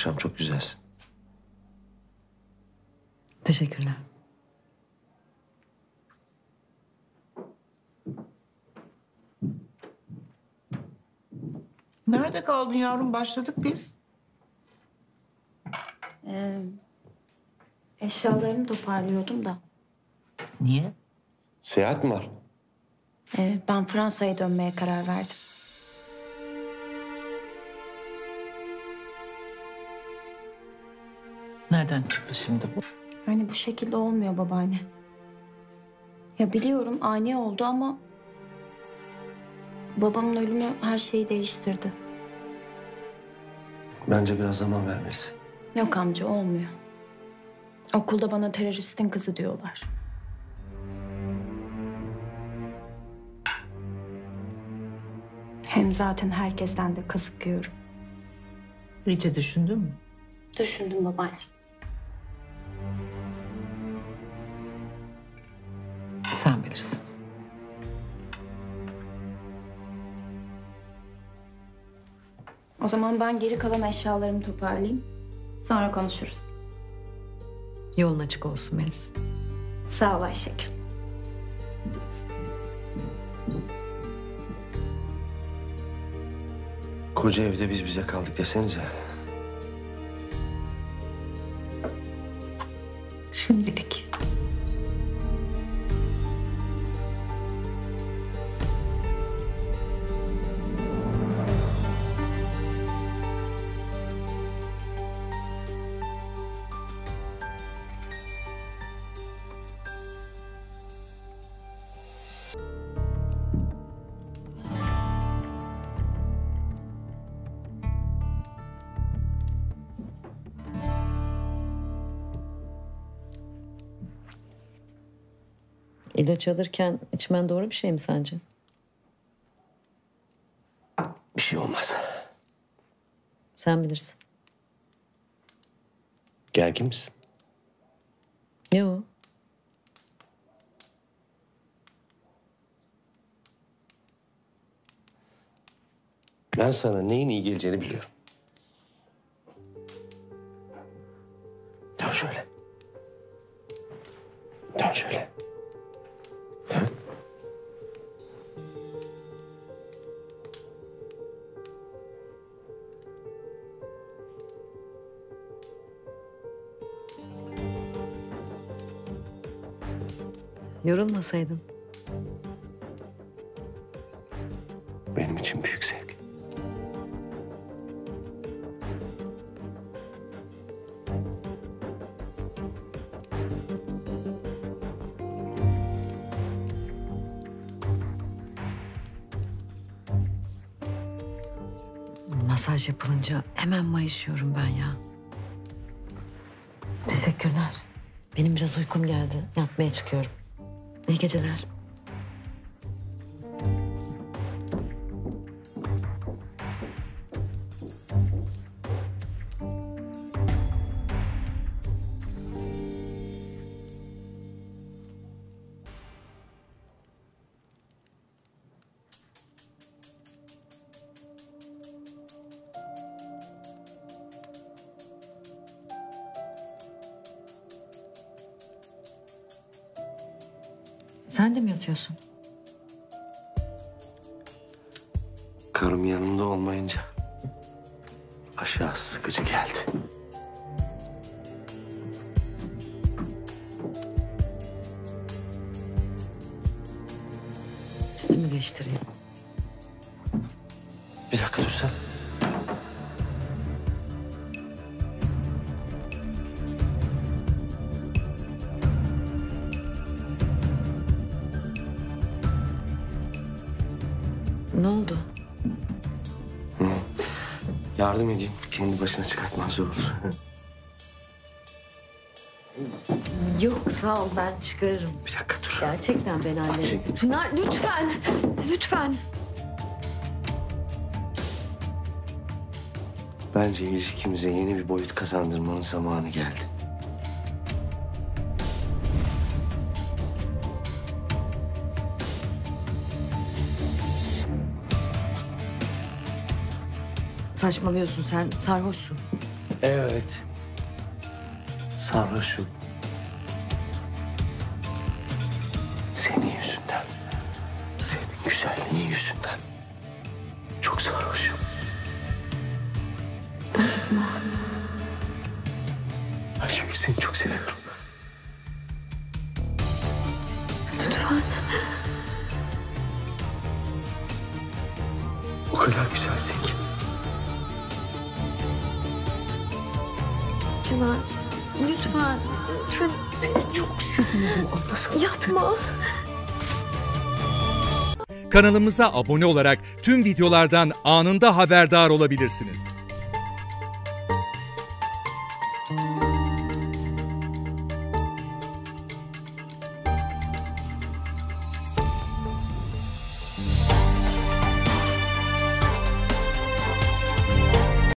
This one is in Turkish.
akşam çok güzelsin. Teşekkürler. Nerede kaldın yavrum? Başladık biz. Eşyalarımı toparlıyordum da. Niye? Seyahat mi var? Ee, ben Fransa'ya dönmeye karar verdim. Nereden çıktı şimdi bu? Yani bu şekilde olmuyor babaanne. Ya biliyorum ani oldu ama... Babamın ölümü her şeyi değiştirdi. Bence biraz zaman vermelisin. Yok amca olmuyor. Okulda bana teröristin kızı diyorlar. Hem zaten herkesten de kazık yiyorum. İyice düşündün mü? Düşündüm babaanne. O zaman ben geri kalan eşyalarımı toparlayayım. Sonra konuşuruz. Yolun açık olsun Melis. Sağ ol Ayşegül. Koca evde biz bize kaldık desenize. Şimdilik. İlaç alırken içmen doğru bir şey mi sence? Bir şey olmaz. Sen bilirsin. Gergin misin? Yo. Ben sana neyin iyi geleceğini biliyorum. Dön şöyle. Dön şöyle. Yorulmasaydın. Benim için büyük zevk. Masaj yapılınca hemen mayışıyorum ben ya. Teşekkürler. Benim biraz uykum geldi. Yatmaya çıkıyorum. İyi geceler. Sen de mi yatıyorsun? Karım yanımda olmayınca aşağı sıkıcı geldi. Üstümü değiştireyim. Bir dakika dursan. Ne oldu? Yardım edeyim. Kendi başına çıkartman zor olur. Yok sağ ol ben çıkarırım. Bir dakika dur. Gerçekten ben hallederim. Pınar lütfen. Lütfen. Bence ilişkimize yeni bir boyut kazandırmanın zamanı geldi. Saçmalıyorsun sen sarhoşsun. Evet. Sarhoşum. Senin yüzünden. Senin güzelliğin yüzünden. Çok sarhoşum. Ayşegül seni çok seviyorum. Lütfen. O kadar güzelsin ki. Çınar. Lütfen. Lütfen. Seni çok seviyorum. Yapma. Kanalımıza abone olarak tüm videolardan anında haberdar olabilirsiniz.